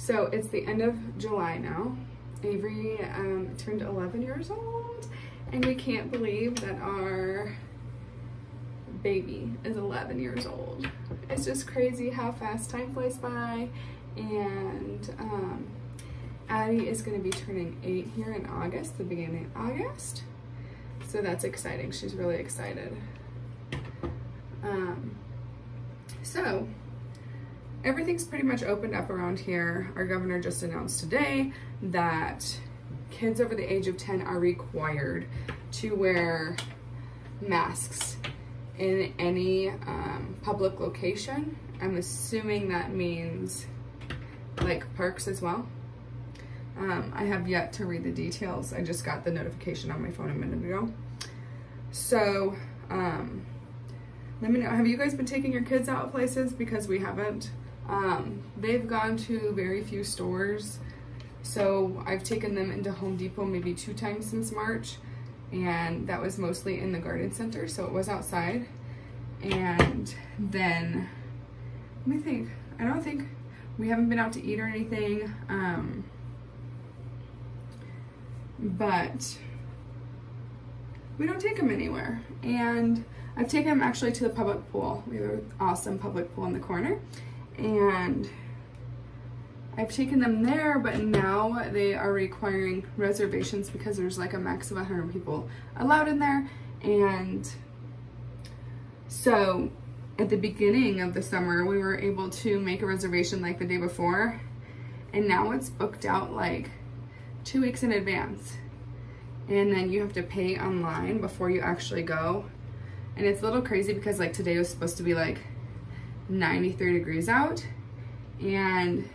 So it's the end of July now. Avery um, turned 11 years old and we can't believe that our baby is 11 years old. It's just crazy how fast time flies by and um, Addie is going to be turning 8 here in August, the beginning of August. So that's exciting. She's really excited. Um, so everything's pretty much opened up around here. Our governor just announced today that kids over the age of 10 are required to wear masks in any um, public location. I'm assuming that means like parks as well. Um, I have yet to read the details. I just got the notification on my phone a minute ago. So, um, let me know. Have you guys been taking your kids out of places? Because we haven't. Um, they've gone to very few stores. So I've taken them into Home Depot maybe two times since March. And that was mostly in the garden center. So it was outside. And then, let me think. I don't think we haven't been out to eat or anything. Um, but we don't take them anywhere. And I've taken them actually to the public pool. We have an awesome public pool in the corner. And I've taken them there, but now they are requiring reservations because there's like a max of 100 people allowed in there. And so at the beginning of the summer, we were able to make a reservation like the day before. And now it's booked out like two weeks in advance. And then you have to pay online before you actually go. And it's a little crazy because like today was supposed to be like 93 degrees out and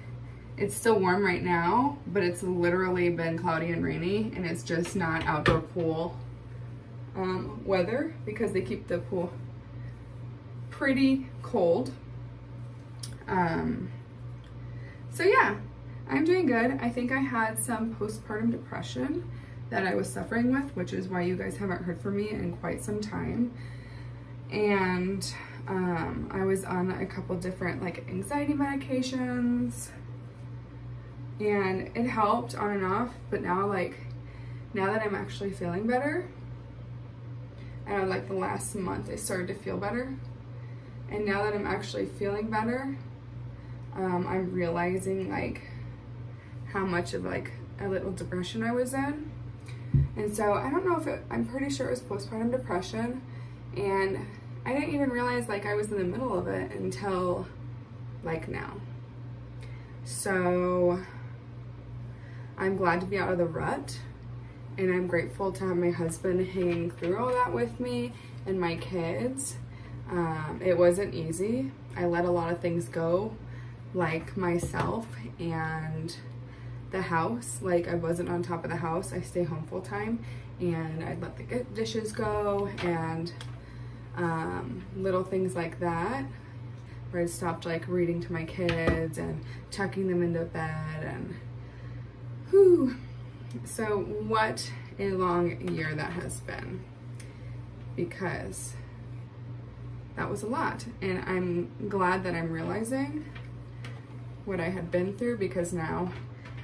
it's still warm right now, but it's literally been cloudy and rainy and it's just not outdoor pool um, weather because they keep the pool pretty cold. Um, so yeah, I'm doing good. I think I had some postpartum depression that I was suffering with, which is why you guys haven't heard from me in quite some time. And um, I was on a couple different like anxiety medications and it helped on and off, but now like, now that I'm actually feeling better, and like the last month I started to feel better, and now that I'm actually feeling better, um, I'm realizing like how much of like a little depression I was in. And so I don't know if it, I'm pretty sure it was postpartum depression and I didn't even realize like I was in the middle of it until like now. So I'm glad to be out of the rut and I'm grateful to have my husband hanging through all that with me and my kids. Um, it wasn't easy. I let a lot of things go like myself and the house. Like I wasn't on top of the house. I stay home full time and I'd let the dishes go and um, little things like that where I stopped like reading to my kids and tucking them into bed and whew. So what a long year that has been because that was a lot and I'm glad that I'm realizing what I had been through because now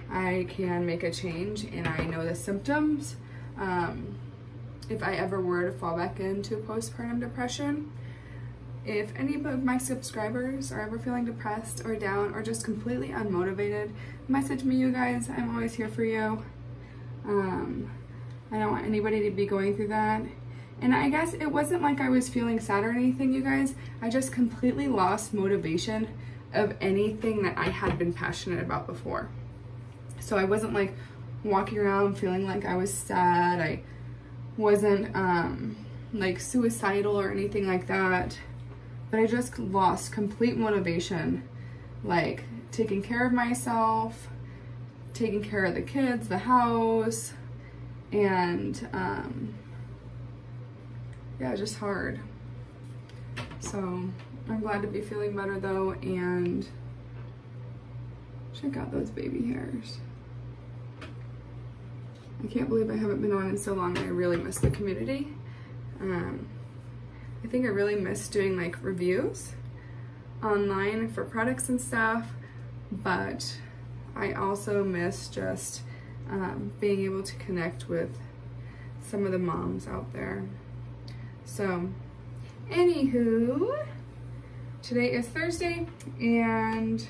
I can make a change and I know the symptoms. Um, if I ever were to fall back into postpartum depression, if any of my subscribers are ever feeling depressed or down or just completely unmotivated, message me you guys. I'm always here for you. Um, I don't want anybody to be going through that. And I guess it wasn't like I was feeling sad or anything, you guys. I just completely lost motivation of anything that I had been passionate about before. So I wasn't like walking around feeling like I was sad. I wasn't um, like suicidal or anything like that. But I just lost complete motivation, like taking care of myself, taking care of the kids, the house, and um, yeah, just hard. So I'm glad to be feeling better though, and check out those baby hairs. I can't believe I haven't been on in so long. I really miss the community. Um, I think I really miss doing like reviews online for products and stuff, but I also miss just um, being able to connect with some of the moms out there. So, anywho, today is Thursday and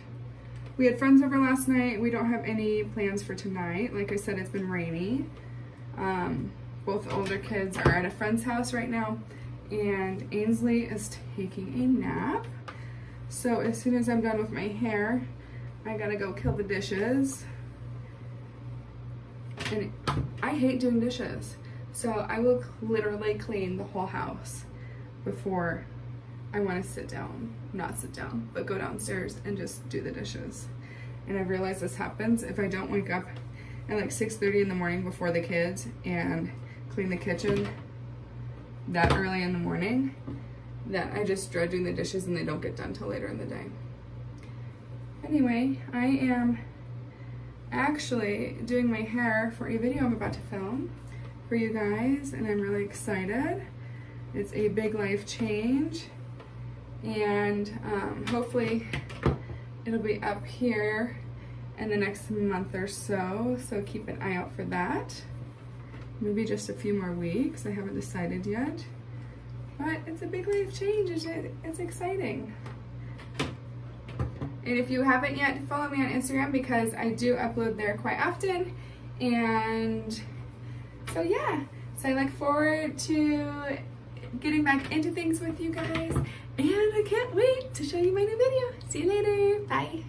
we had friends over last night. We don't have any plans for tonight. Like I said, it's been rainy. Um, both older kids are at a friend's house right now and Ainsley is taking a nap. So as soon as I'm done with my hair, I gotta go kill the dishes. And I hate doing dishes. So I will literally clean the whole house before I want to sit down, not sit down, but go downstairs and just do the dishes. And I've realized this happens if I don't wake up at like 6.30 in the morning before the kids and clean the kitchen that early in the morning that I just dread doing the dishes and they don't get done till later in the day. Anyway, I am actually doing my hair for a video I'm about to film for you guys and I'm really excited. It's a big life change and um, hopefully it'll be up here in the next month or so, so keep an eye out for that. Maybe just a few more weeks, I haven't decided yet. But it's a big life change, it's, it's exciting. And if you haven't yet, follow me on Instagram because I do upload there quite often. And so yeah, so I look forward to getting back into things with you guys. And I can't wait to show you my new video. See you later. Bye.